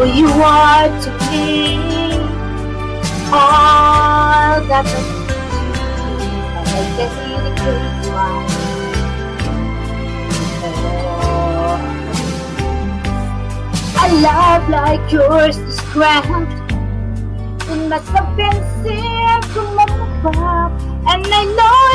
who you are to me. All that I need, and I can indicate why. A love like yours is grand. It must have been seen from above, and I know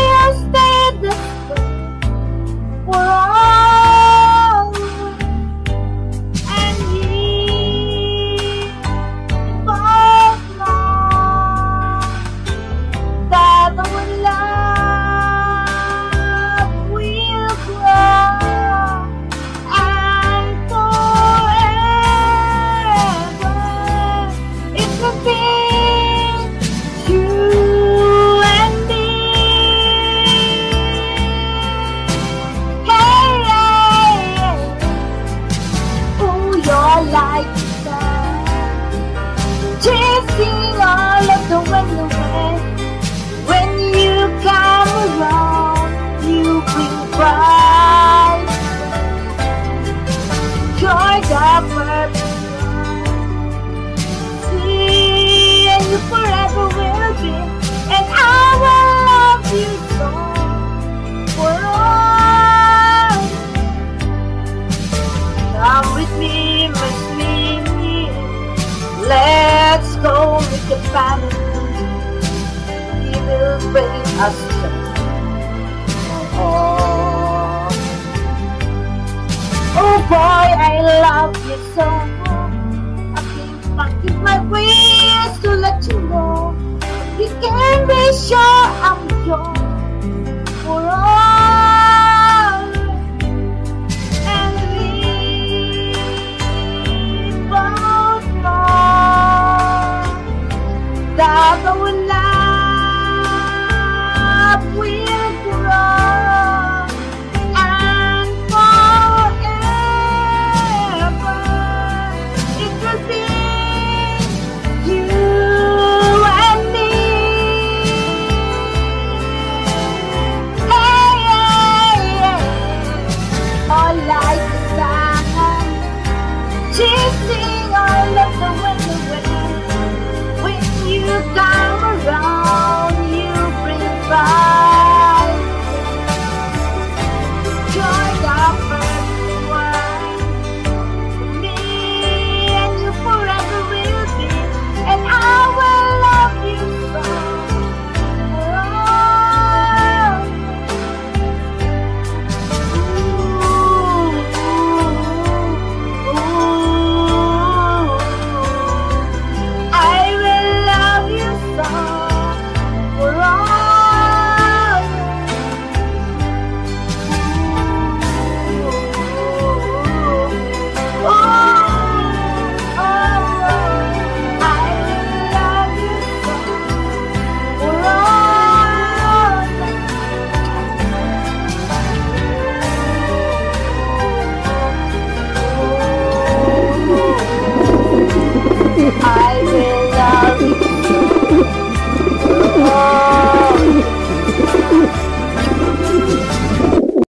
like family. He will bring us joy. Oh, oh boy, I love you so. I I keep my wings to let you know. You can be sure that our love will